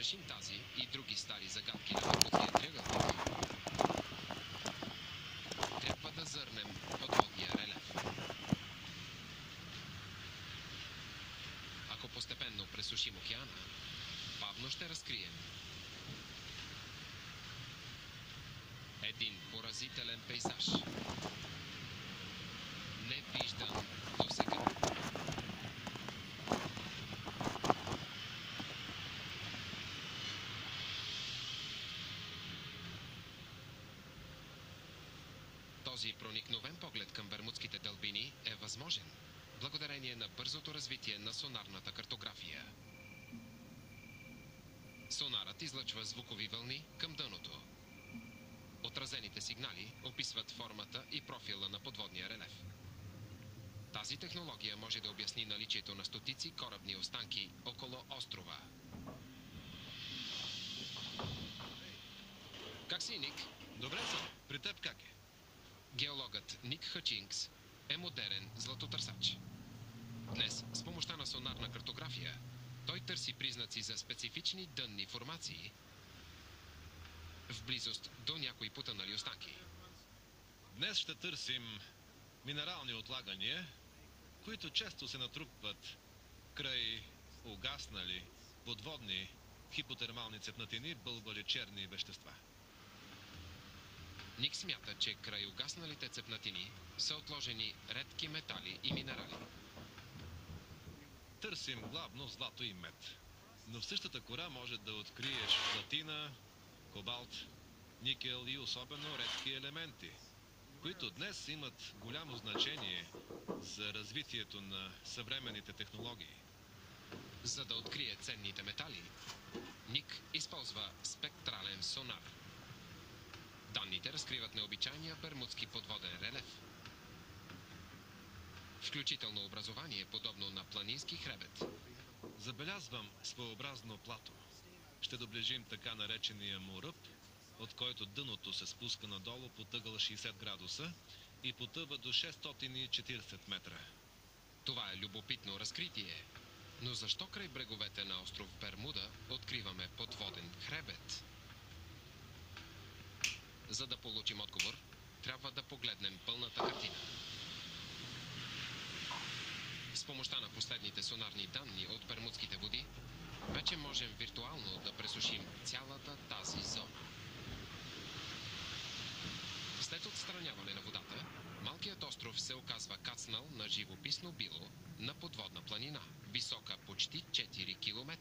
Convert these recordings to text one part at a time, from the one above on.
разрешим тази и други стари загадки на Бермудския триъгълник, трябва да зърнем подводния релеф. Ако постепенно пресушим океана, бавно ще разкрием един поразителен пейзаж. Не виждан до сега. Този проникновен поглед към Бермудските дълбини е възможен благодарение на бързото развитие на сонарната картография. Сонарът излъчва звукови вълни към дъното. Отразените сигнали описват формата и профила на подводния релеф. Тази технология може да обясни наличието на стотици корабни останки около острова. Как си, Ник? Добре съм. При теб как е? Геологът Ник Хъчингс е модерен златотърсач. Днес, с помощта на сонарна картография, той търси признаци за специфични дънни формации в близост до някои потънали останки. Днес ще търсим минерални отлагания, които често се натрупват край угаснали подводни хипотермални цепнатини, бълбали черни вещества. Ник смята, че край угасналите цепнатини са отложени редки метали и минерали. Търсим главно злато и мед. Но в същата кора може да откриеш платина, кобалт, никел и особено редки елементи, които днес имат голямо значение за развитието на съвременните технологии. За да открие ценните метали, Ник използва спектрален сонар. Данните разкриват необичайния бермудски подводен релеф. Включително образование, подобно на планински хребет. Забелязвам своеобразно плато. Ще доближим така наречения му ръб, от който дъното се спуска надолу по тъгъл 60 градуса и потъва до 640 метра. Това е любопитно разкритие. Но защо край бреговете на остров Бермуда откриваме подводен хребет? За да получим отговор, трябва да погледнем пълната картина. С помощта на последните сонарни данни от Бермудските води, вече можем виртуално да пресушим цялата тази зона. След отстраняване на водата, малкият остров се оказва кацнал на живописно било на подводна планина, висока почти 4 км,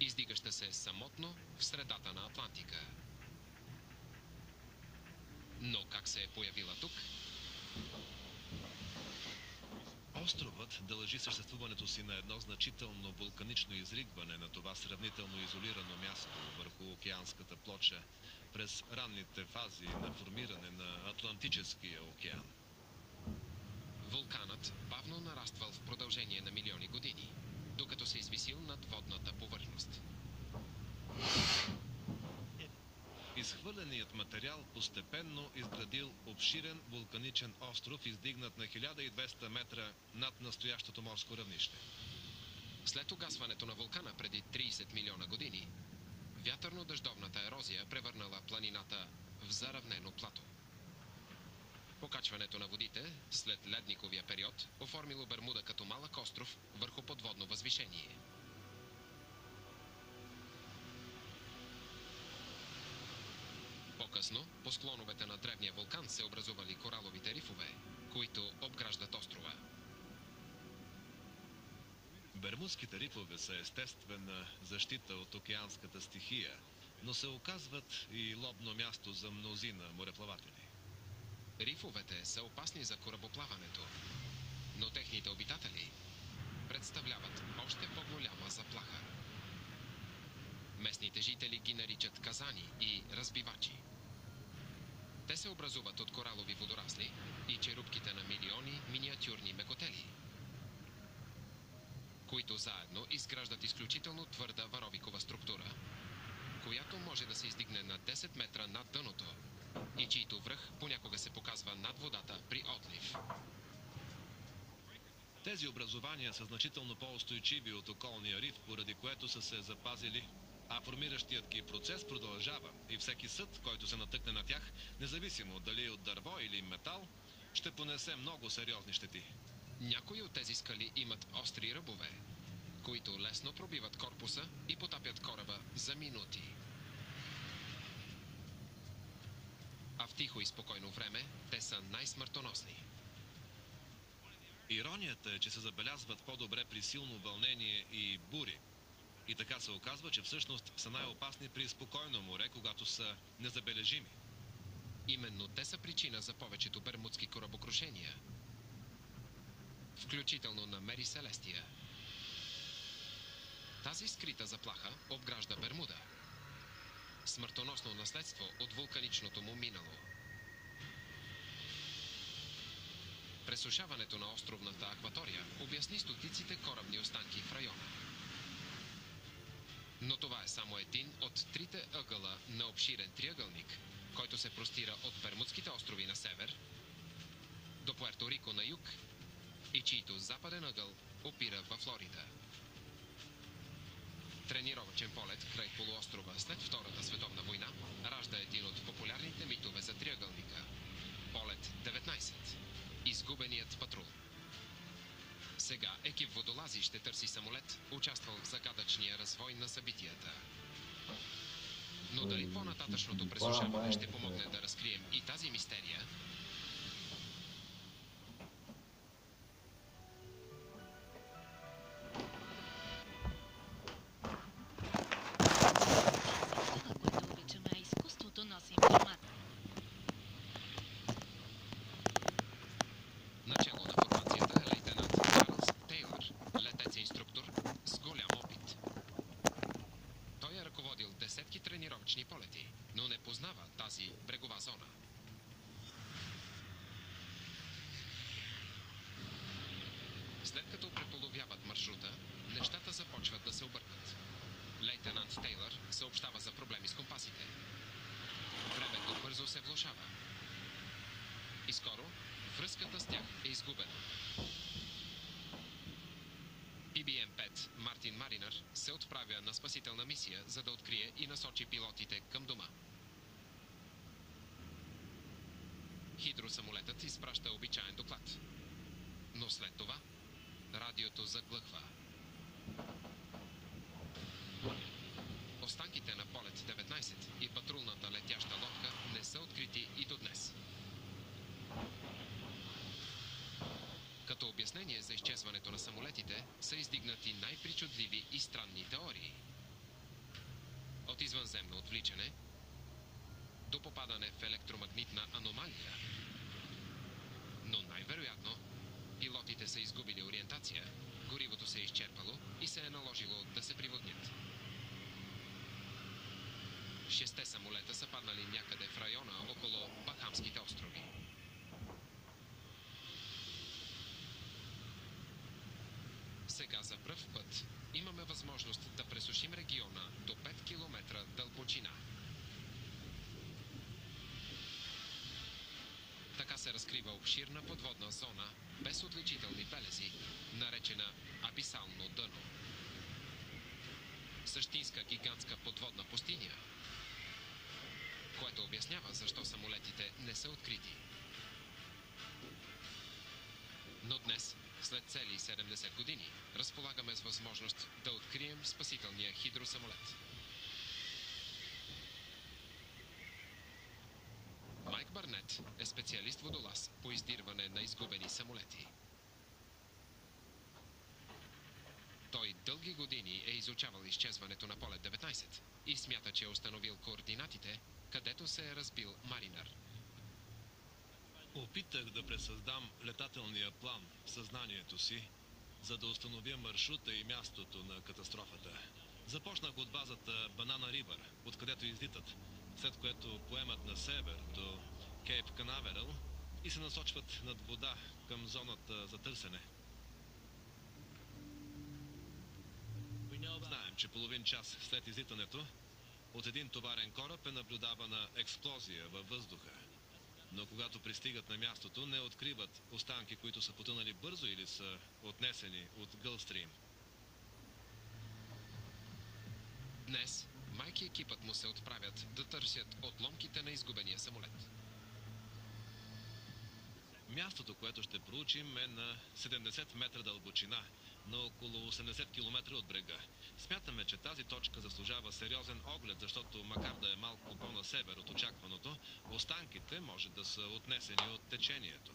издигаща се самотно в средата на Атлантика. Но как се е появила тук? Островът дължи съществуването си на едно значително вулканично изригване на това сравнително изолирано място върху океанската плоча през ранните фази на формиране на Атлантическия океан. Вулканът бавно нараствал в продължение на милиони години, докато се извисил над водната повърхност. Изхвърленият материал постепенно изградил обширен вулканичен остров, издигнат на 1200 метра над настоящото морско равнище. След угасването на вулкана преди 30 милиона години, вятърно-дъждовната ерозия превърнала планината в заравнено плато. Покачването на водите след ледниковия период оформило Бермуда като малък остров върху подводно възвишение. По-късно, по склоновете на древния вулкан се образували кораловите рифове, които обграждат острова. Бермудските рифове са естествена защита от океанската стихия, но се оказват и лобно място за мнозина мореплаватели. Рифовете са опасни за корабоплаването, но техните обитатели представляват още по-голяма заплаха. Местните жители ги наричат казани и разбивачи. Те се образуват от коралови водорасли и черупките на милиони миниатюрни мекотели, които заедно изграждат изключително твърда варовикова структура, която може да се издигне на 10 метра над дъното и чийто връх понякога се показва над водата при отлив. Тези образования са значително по-устойчиви от околния риф, поради което са се запазили, а формиращият ги процес продължава и всеки съд, който се натъкне на тях, независимо дали е от дърво или метал, ще понесе много сериозни щети. Някои от тези скали имат остри ръбове, които лесно пробиват корпуса и потапят кораба за минути. А в тихо и спокойно време те са най-смъртоносни. Иронията е, че се забелязват по-добре при силно вълнение и бури. И така се оказва, че всъщност са най-опасни при спокойно море, когато са незабележими. Именно те са причина за повечето бермудски корабокрушения, включително на Мери Селестия. Тази скрита заплаха обгражда Бермуда. Смъртоносно наследство от вулканичното му минало. Пресушаването на островната акватория обясни стотиците корабни останки в района. Но това е само един от трите ъгъла на обширен триъгълник, който се простира от Бермудските острови на север до Пуерто Рико на юг и чийто западен ъгъл опира във Флорида. Тренировачен полет край полуострова след Втората световна война ражда един от популярните митове за триъгълника. Полет 19. Изгубеният патрул. Сега екип водолази ще търси самолет, участвал в загадъчния развой на събитията. Но дали по-нататъчното пресушаване ще помогне да След като преполовяват маршрута, нещата започват да се объркват. Лейтенант Тейлър съобщава за проблеми с компасите. Времето бързо се влушава. И скоро връзката с тях е изгубена. PBM-5 Мартин Маринър се отправя на спасителна мисия, за да открие и насочи пилотите към дома. Хидросамолетът изпраща обичаен доклад. Но след това радиото заглъхва. Останките на полет 19 и патрулната летяща лодка не са открити и до днес. Като обяснение за изчезването на самолетите са издигнати най-причудливи и странни теории. От извънземно отвличане до попадане в електромагнитна аномалия. Но най-вероятно пилотите са изгубили ориентация, горивото се е изчерпало и се е наложило да се приводнят. Шесте самолета са паднали някъде в района около Бахамските острови. Сега за пръв път имаме възможност да пресушим региона до 5 км дълбочина. Така се разкрива обширна подводна зона без отличителни белези, наречена абисално дъно. Същинска гигантска подводна пустиня, което обяснява защо самолетите не са открити. Но днес, след цели 70 години, разполагаме с възможност да открием спасителния хидросамолет. Майк Барнет е специалист водолаз по издирване на изгубени самолети. Той дълги години е изучавал изчезването на полет 19 и смята, че е установил координатите, където се е разбил Маринър. Опитах да пресъздам летателния план в съзнанието си, за да установя маршрута и мястото на катастрофата. Започнах от базата Банана Ривър, откъдето излитат, след което поемат на север до Кейп Канаверал и се насочват над вода към зоната за търсене. Знаем, че половин час след излитането от един товарен кораб е наблюдавана експлозия във въздуха. но когато пристигат на мястото, не откриват останки, които са потънали бързо или са отнесени от Гълстрим. Днес Майк и екипът му се отправят да търсят отломките на изгубения самолет. Мястото, което ще проучим е на 70 метра дълбочина, на около 80 км от брега. Смятаме, че тази точка заслужава сериозен оглед, защото макар да е малко по-на север от очакваното, останките може да са отнесени от течението.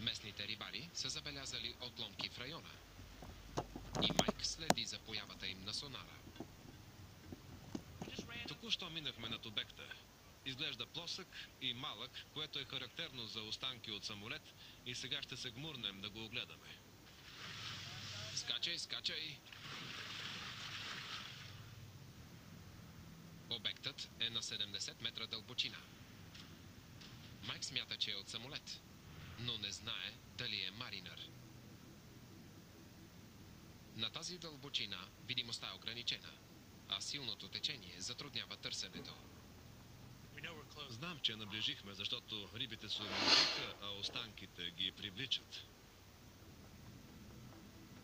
Местните рибари са забелязали отломки в района. И Майк следи за появата им на сонара. Току-що минахме над обекта. Изглежда плосък и малък, което е характерно за останки от самолет и сега ще се гмурнем да го огледаме. Скачай, скачай! Обектът е на 70 метра дълбочина. Майк смята, че е от самолет, но не знае дали е маринър. На тази дълбочина видимостта е ограничена, а силното течение затруднява търсенето. Знам, че наближихме, защото рибите се умножиха, а останките ги привличат.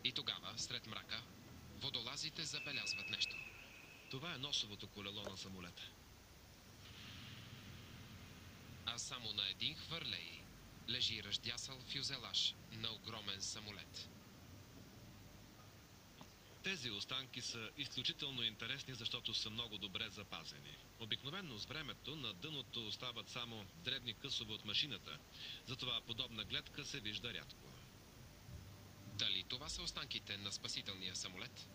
И тогава, сред мрака, водолазите забелязват нещо. Това е носовото колело на самолета. А само на един хвърлей лежи ръждясал фюзелаж на огромен самолет. Тези останки са изключително интересни, защото са много добре запазени. Обикновенно с времето на дъното остават само дребни късове от машината, затова подобна гледка се вижда рядко. Дали това са останките на спасителния самолет?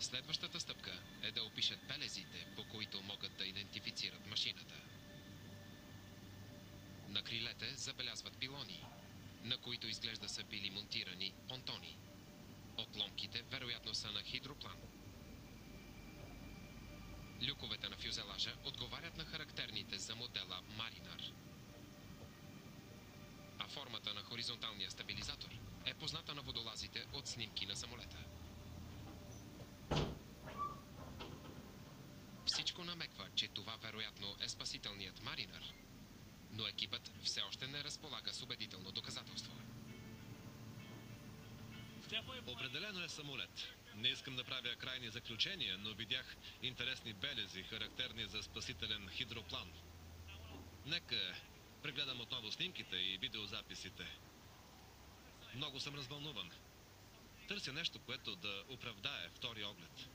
Следващата стъпка е да опишат белезите, по които могат да идентифицират машината. На крилете забелязват пилони, на които изглежда са били монтирани понтони. Отломките вероятно са на хидроплан. Люковете на фюзелажа отговарят на характерните за модела Маринар. Формата на хоризонталния стабилизатор е позната на водолазите от снимки на самолета. Всичко намеква, че това вероятно е спасителният Маринар, но екипът все още не разполага с убедително доказателство. Определено е самолет. Не искам да правя крайни заключения, но видях интересни белези, характерни за спасителен хидроплан. Нека прегледам отново снимките и видеозаписите. Много съм развълнуван. Търся нещо, което да оправдае втори оглед.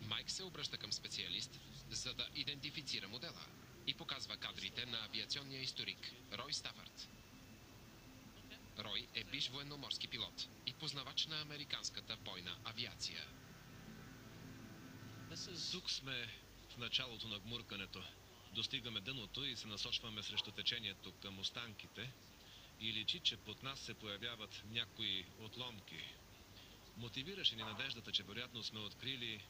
Майк се обръща към специалист, за да идентифицира модела и показва кадрите на авиационния историк Рой Стафърд. Рой е биш военноморски пилот и познавач на американската бойна авиация. Тук сме началото на гмуркането. Достигаме дъното и се насочваме срещу течението към останките и личи, че под нас се появяват някои отломки. Мотивираше ни надеждата, че вероятно сме открили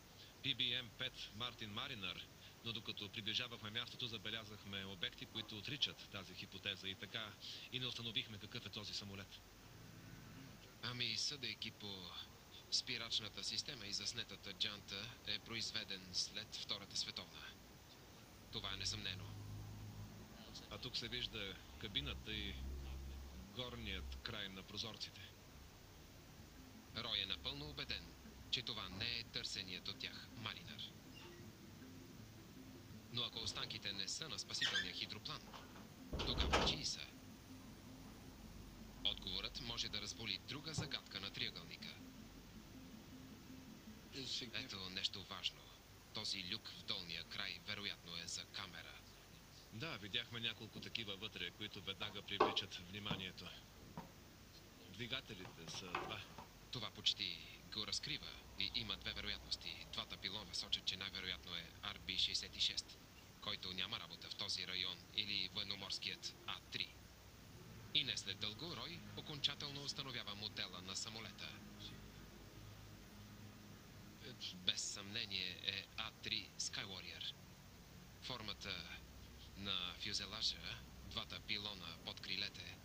PBM-5 Мартин Маринър, но докато приближавахме мястото, забелязахме обекти, които отричат тази хипотеза и така и не установихме какъв е този самолет. Ами, съдейки по спирачната система и заснетата джанта е произведен след Втората световна. Това е несъмнено. А тук се вижда кабината и горният край на прозорците. Рой е напълно убеден, че това не е търсеният от тях Маринар. Но ако останките не са на спасителния хидроплан, тогава чии са? Отговорът може да разболи друга загадка на триъгълника. Ето нещо важно. Този люк в долния край вероятно е за камера. Да, видяхме няколко такива вътре, които веднага привличат вниманието. Двигателите са два. Това почти го разкрива и има две вероятности. Двата пилона сочат, че най-вероятно е RB-66, който няма работа в този район, или военноморският А-3. И не след дълго Рой окончателно установява модела на самолета. Без съмнение е А-3 Skywalker. Формата на фюзелажа, двата пилона под крилете,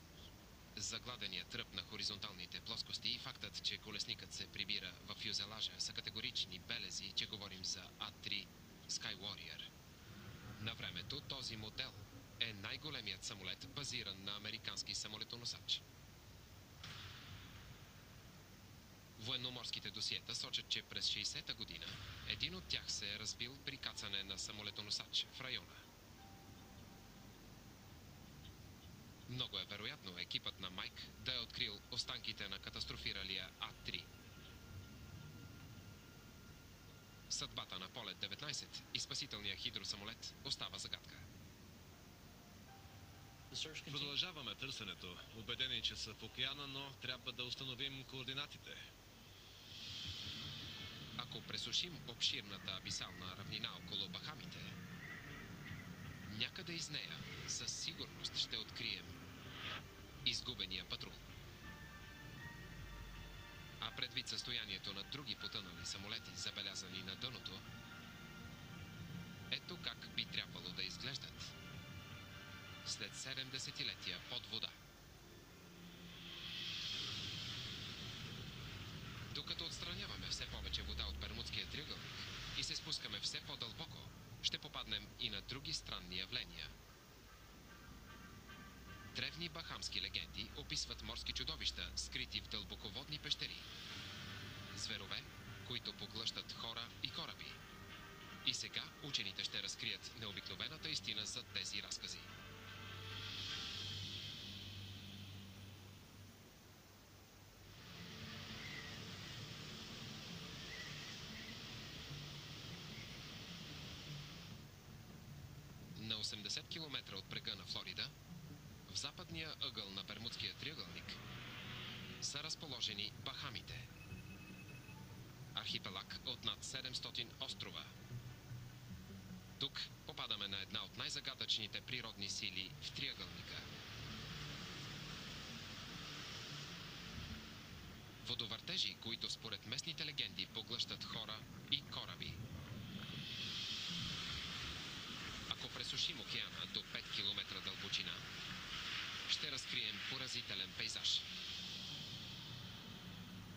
Загладеният тръп на хоризонталните плоскости и фактът, че колесникът се прибира в фюзелажа са категорични белези, че говорим за А3 Sky Warrior. На времето този модел е най-големият самолет, базиран на американски самолетоносач. Военноморските досиета сочат, че през 60-та година един от тях се е разбил при кацане на самолетоносач в района. Много е вероятно екипът на Майк да е открил останките на катастрофиралия А-3. Съдбата на полет 19 и спасителния хидросамолет остава загадка. Продължаваме търсенето, убедени, че са в океана, но трябва да установим координатите. Ако пресушим обширната абисална равнина около Бахамите, някъде из нея със сигурност ще открием изгубения патрул. А предвид състоянието на други потънали самолети, забелязани на дъното, ето как би трябвало да изглеждат след 7 десетилетия под вода. Докато отстраняваме все повече вода от Бермудския триъгълник и се спускаме все по-дълбоко, ще попаднем и на други странни явления. Древни бахамски легенди описват морски чудовища, скрити в дълбоководни пещери. Зверове, които поглъщат хора и кораби. И сега учените ще разкрият необикновената истина за тези разкази. На 80 км от брега на Флорида, в западния ъгъл на Бермудския триъгълник, са разположени Бахамите. Архипелаг от над 700 острова. Тук попадаме на една от най-загадъчните природни сили в триъгълника. Водовъртежи, които според местните легенди поглъщат хора и кораби. Ако пресушим океана до 5 км дълбочина, ще разкрием поразителен пейзаж.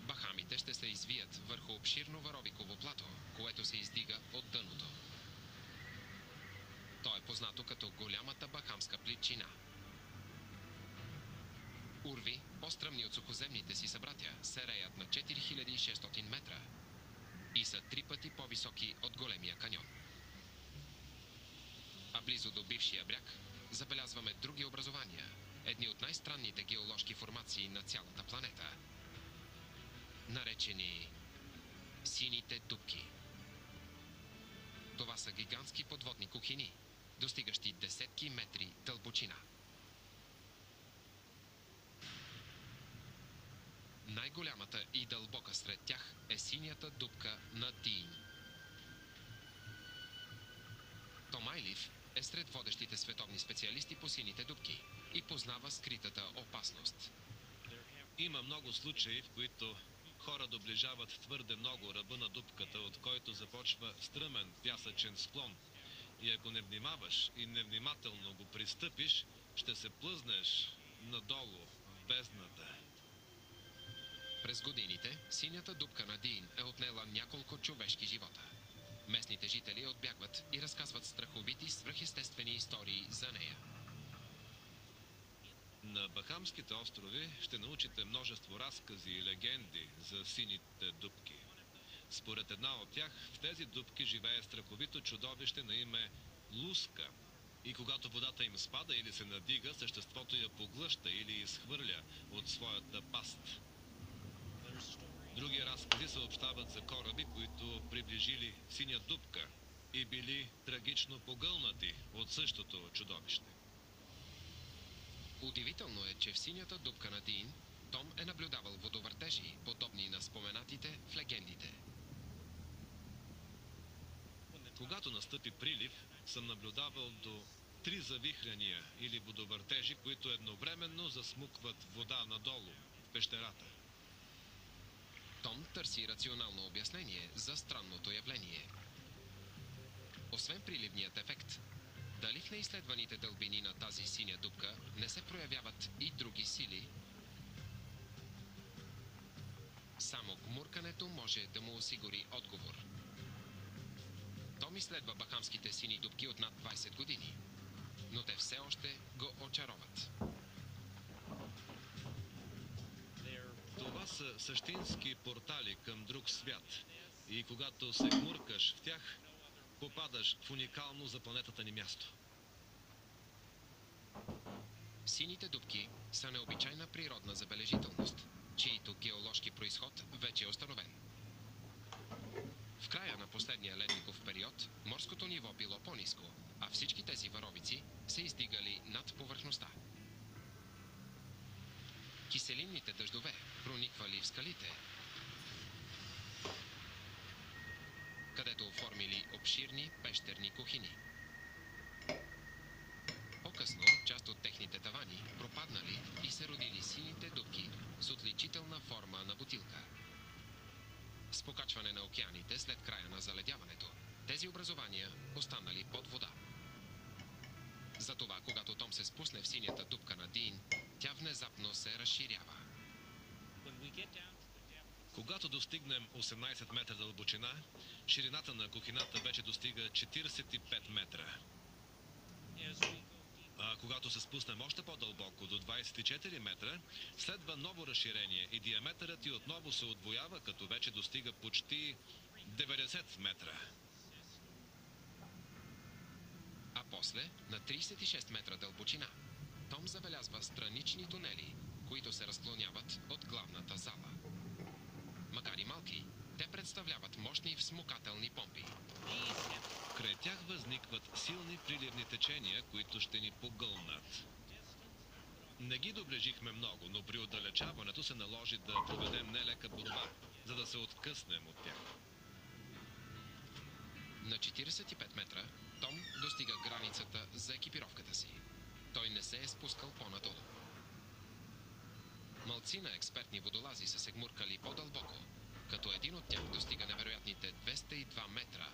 Бахамите ще се извият върху обширно варовиково плато, което се издига от дъното. То е познато като голямата бахамска плитчина. Урви, по-стръмни от сухоземните си събратя, се реят на 4600 метра и са три пъти по-високи от големия каньон а близо до бившия бряг забелязваме други образования, едни от най-странните геоложки формации на цялата планета, наречени сините дубки. Това са гигантски подводни кухини, достигащи десетки метри дълбочина. Най-голямата и дълбока сред тях е синята дупка на Дин. Том Айлиф е сред водещите световни специалисти по сините дубки и познава скритата опасност. Има много случаи, в които хора доближават твърде много ръба на дупката, от който започва стръмен пясъчен склон. И ако не внимаваш и невнимателно го пристъпиш, ще се плъзнеш надолу в бездната. През годините синята дупка на Дин е отнела няколко човешки живота. Местните жители отбягват и разказват страховити свръхестествени истории за нея. На Бахамските острови ще научите множество разкази и легенди за сините дубки. Според една от тях, в тези дубки живее страховито чудовище на име Луска. И когато водата им спада или се надига, съществото я поглъща или изхвърля от своята паст. Други разкази съобщават за кораби, които приближили синя дупка и били трагично погълнати от същото чудовище. Удивително е, че в синята дупка на Дин Том е наблюдавал водовъртежи, подобни на споменатите в легендите. Когато настъпи прилив, съм наблюдавал до три завихряния или водовъртежи, които едновременно засмукват вода надолу в пещерата. Том търси рационално обяснение за странното явление. Освен приливният ефект, дали в неизследваните дълбини на тази синя дупка не се проявяват и други сили? Само гмуркането може да му осигури отговор. Том изследва бахамските сини дупки от над 20 години, но те все още го очароват. Това са същински портали към друг свят. И когато се гмуркаш в тях, попадаш в уникално за планетата ни място. Сините дубки са необичайна природна забележителност, чието геоложки происход вече е установен. В края на последния ледников период морското ниво било по-низко, а всички тези варовици се издигали над повърхността. Киселинните дъждове прониквали в скалите, където оформили обширни пещерни кухини. По-късно част от техните тавани пропаднали и се родили сините дубки с отличителна форма на бутилка. С покачване на океаните след края на заледяването, тези образования останали под вода. Затова, когато Том се спусне в синята дупка на Дин, тя внезапно се разширява. Когато достигнем 18 метра дълбочина, ширината на кухината вече достига 45 метра. А когато се спуснем още по-дълбоко, до 24 метра, следва ново разширение и диаметърът и отново се отвоява, като вече достига почти 90 метра. А после, на 36 метра дълбочина, Том забелязва странични тунели, които се разклоняват от главната зала. Макар и малки, те представляват мощни всмукателни помпи. Край тях възникват силни приливни течения, които ще ни погълнат. Не ги доближихме много, но при отдалечаването се наложи да проведем нелека борба, за да се откъснем от тях. На 45 метра Том достига границата за екипировката си. Той не се е спускал по-надолу. Малцина експертни водолази са се гмуркали по-дълбоко, като един от тях достига невероятните 202 метра.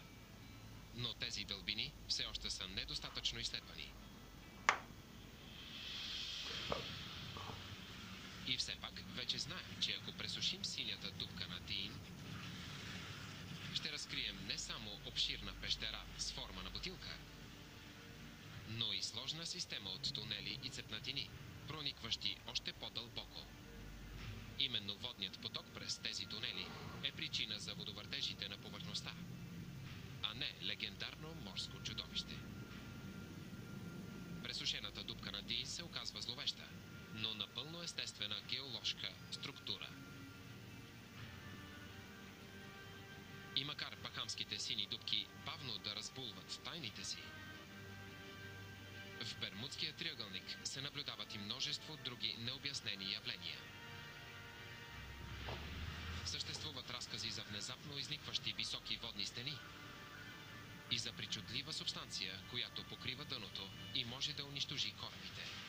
Но тези дълбини все още са недостатъчно изследвани. И все пак вече знаем, че ако пресушим синята дупка на Дин, ще разкрием не само обширна пещера с форма на бутилка, но и сложна система от тунели и цепнатини, проникващи още по-дълбоко. Именно водният поток през тези тунели е причина за водовъртежите на повърхността, а не легендарно морско чудовище. Пресушената дупка на Ди се оказва зловеща, но напълно естествена геоложка структура. И макар бахамските сини дубки бавно да разбулват тайните си, в Бермудския триъгълник се наблюдават и множество други необяснени явления. Съществуват разкази за внезапно изникващи високи водни стени и за причудлива субстанция, която покрива дъното и може да унищожи корабите.